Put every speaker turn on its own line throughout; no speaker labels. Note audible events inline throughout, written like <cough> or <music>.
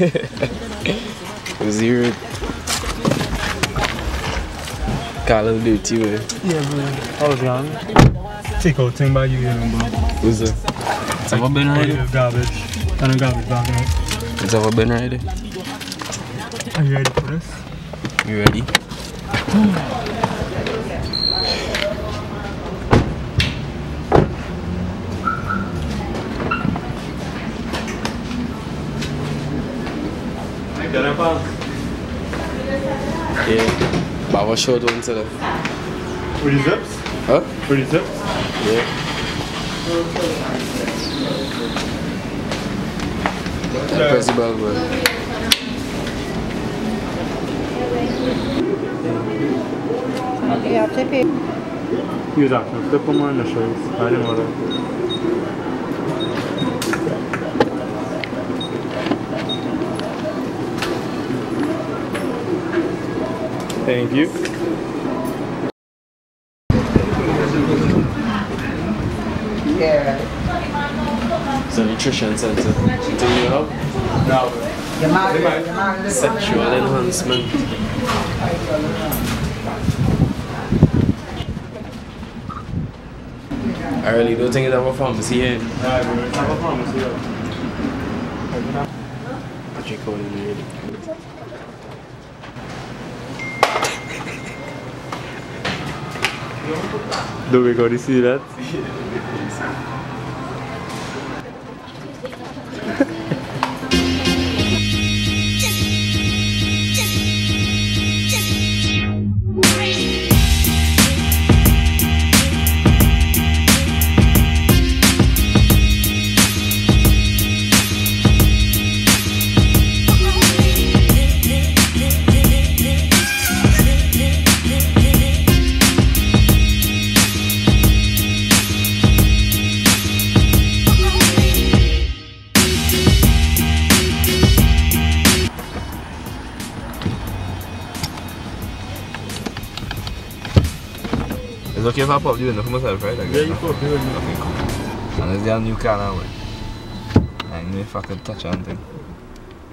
<laughs> Zero. Got a little dirty, way. Eh?
Yeah, bro. I was gone. Take out thing by you, you know, bro.
Who's it? It's ever been
All
ready?
your garbage. And the garbage bag, right?
It's ever been ready?
Are you ready for this?
You ready? <gasps> <laughs> Yeah. But what short one to the
With the zips?
Huh?
With the zips?
Yeah. Press the bell button.
Yeah, tip it.
Use that. Flip them on the shirts. I didn't know that. Thank you.
It's a nutrition center. Do you help? No. Sexual enhancement. I really don't think it's our pharmacy eh? here.
Alright, bro. It's not a promise, yeah.
Drink out in
Do we go to <laughs>
It's okay if I pop you in for myself, right? Like
Yeah, you go. You go.
Okay, cool. And it's the new car now, way. I know if I could touch anything.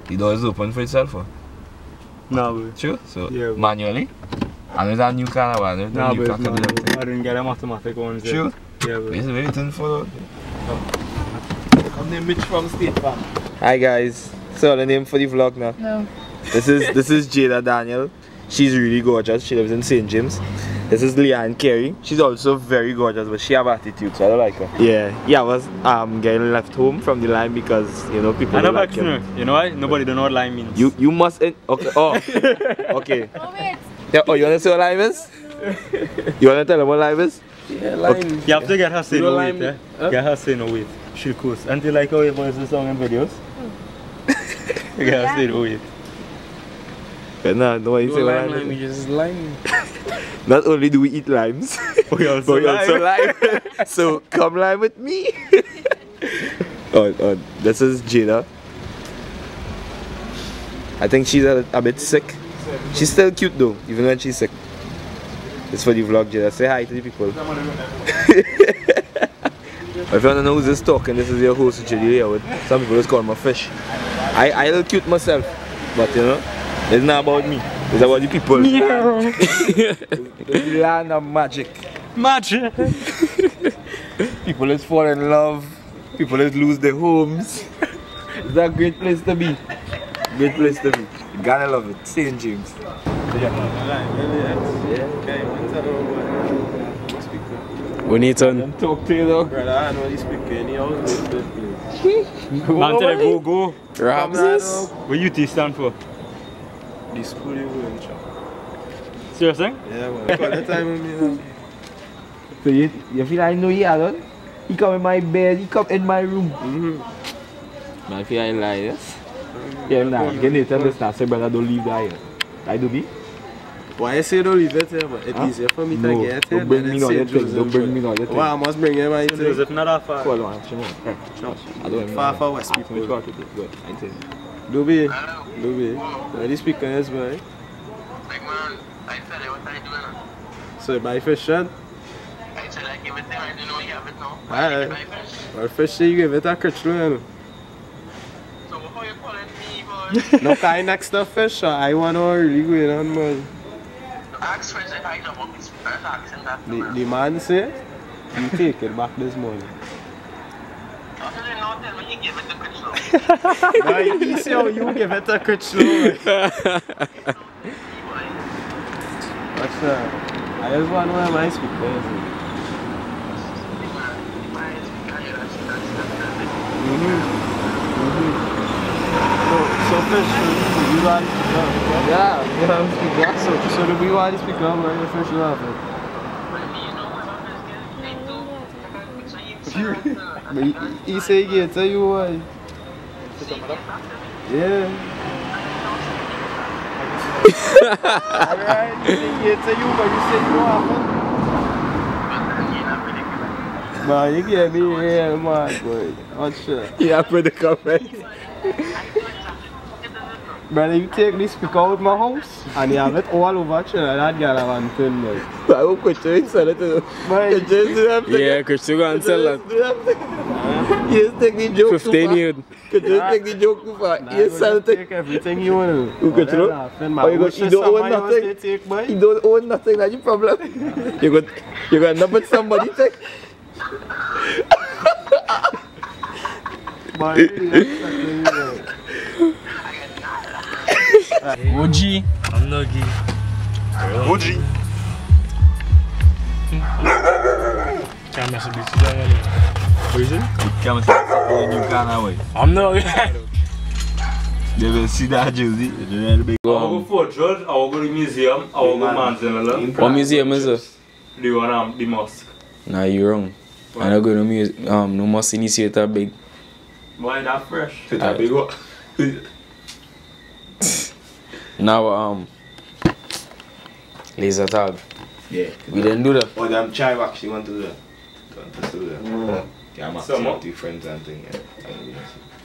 The door is open for itself, or?
Nah, bro.
Sure? So,
Yeah, bro.
manually? And it's a new car now, and it's
Nah,
a new
bro.
car
it's
can do
not,
that
bro. I didn't get them automatic ones. yet.
Sure?
Yeah, bro.
It's waiting for
I'm named Mitch from State Farm.
Hi guys. So the name for the vlog now.
No.
This is this is Jada Daniel. She's really gorgeous. She lives in St. James. This is Leanne Carey. She's also very gorgeous, but she have attitude, so I don't like her. Yeah, yeah. I was um getting left home from the line because you know people
I know
don't like him.
You know why? Nobody don't know what lime means.
You you must in, okay oh <laughs> okay.
Oh, wait.
Yeah, oh you wanna say what live is? You wanna tell them what live is?
Yeah, lime.
You have to get her say
You
no
know
weight,
lime-
yeah?
huh?
Get her say no weight. She coast. And you like how you voice the song and videos? you <laughs> get her say no weight.
No, no you
You
say what
lime, lime,
is.
lime.
Not only do we eat limes, <laughs>
We also
we also
lime. <laughs>
so come lime with me. <laughs> oh, oh, this is Jada. I think she's a, a bit sick. She's still cute though, even when she's sick. It's for the vlog, Jada. Say hi to the people. if you wanna know who's this talking, this is your host, here some people just call me fish. I I look cute myself, but you know, it's not about me. It's about the people. the <laughs> land of magic.
Match!
People just fall in love. People just lose their homes. it's a great place to be. Great place to be. You gotta love it. St. James. We need to talk to you dog.
Brother, I know you speak any of this place.
Man tell you go go.
Ramses.
What UT stand for?
The school you go in, chap.
Seriously?
Yeah, man. Call the time with me now.
So you, you feel I know you alone? He come in my bed, he come in my room.
Mm-hmm.
Man, feel I lie, yes? Yeah, nah, you need to understand, say brother don't leave that here. I do be?
Why you say don't leave it here, but it's
Huh?
easier for me
No,
to get here.
don't bring
than
me
in
no
St.
other thing,
Joseph,
don't bring
bro.
me no other thing.
Why I must bring him right
St.
here.
Joseph not that far.
Hold on, Shimon. Hey, I don't
Far, far west
Ask me
people.
to talk to you. Good, I tell you.
Dobe, Dobe. This speaker is, boy?
Big man, I said ah, what are you doing?
So, buy fish, son?
I said I give it there, I don't know you have it now.
Aye.
Fish.
Or fish, say you give it a crutch, you know.
So how you calling me boy. <laughs>
No kind next to fish, I want to really go on, man.
Ask if I don't want to first accent that.
The man say, you take it back this morning.
After they not tell me, you give it to Chris Lowe.
Boy, he say how you give it a quick slow. man. What's that? I just want to know my speakers. Mm-hmm. Mm-hmm. So, so fish, so you want to speak up, right?
Yeah, you have to speak that
So, so do we want to speak up, right? The fish love it. But he, <laughs> say he tell you why. Yeah. Alright, he tell you, but you say you happen. Man, you get me here, man, boy. What's that?
Yeah, put the comment. <laughs>
Brother, you take this speaker out my house and you have it all over Trinidad, girl, I want to know.
I will put you inside it. You
Boy,
do that thing.
Yeah, could you go and sell that?
You just do that thing. You just take the joke too
15
far.
years.
You take the joke too far.
Nah,
You
you
sell it.
take everything you want.
You could throw- Oh, you got- you don't own nothing.
Take.
You don't own nothing, that's your problem. you got you got number somebody take.
Boy, really, that's something you want.
OG. I'm not gay.
OG.
Can't mess with this. What is it?
Come see you can away.
I'm not
They will see that jersey. The big
I will go Fort George, I will go to the museum, I will go Manzanilla,
What museum is it?
the one um, the mosque.
Nah, you wrong. I don't go to museum. Um, no more initiator big.
Why that fresh?
It's a big one.
Now, um, laser tag.
Yeah.
We didn't do that.
Oh, them um, child actually want to do that. Want to do that. Mm. Yeah, I'm
Some
actually
more?
with friends and things. Yeah.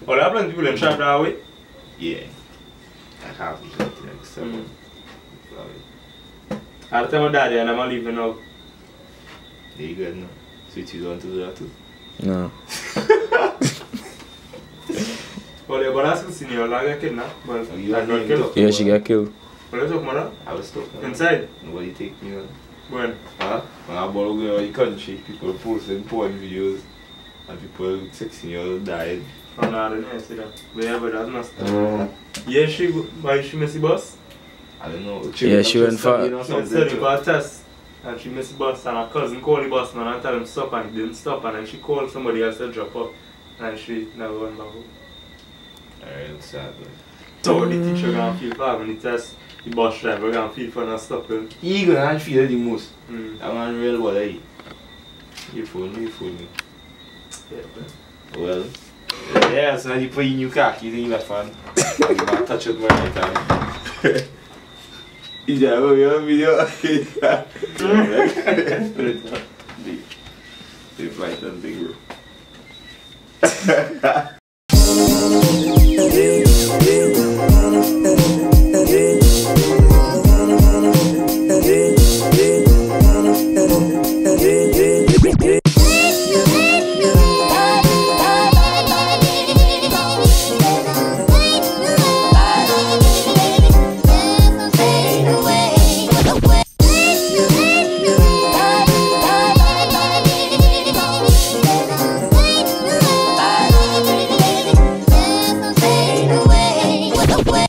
Oh, there are plenty of people in trap that way.
Yeah. I have something like seven.
At the time of daddy and I'm leaving now.
There you go now. Sweet, you want to do that too?
No. <laughs>
Well, your brother still senior, like a kidnapped. But
Oh, you
I got
named
killed.
Yeah, she got killed.
What is it, man?
I was stuck.
Inside?
Nobody take me on.
When?
Huh? When I bought go around the country, people posting porn videos and people 16 years old died.
Oh, no, I didn't see that. But yeah, but that's not stuff. Yeah, she, why she miss the bus?
I don't know.
Yeah, she went far.
You know,
So
something
studying for a test. And she missed the bus and her cousin called the bus man and tell him stop and he didn't stop and then she called somebody else to drop her and she never went back home.
Alright, it's sad. But...
So the teacher gonna feel for having the test, the bus driver gonna feel for not stopping.
He gonna feel the most.
Mm.
That man real what I You fool me, you fool me.
Yeah, but
Well, yeah, so you put in new khakis in your fan. and you might touch it more like that. Is that what we have video? <laughs> Big, big flight and big bro. <laughs>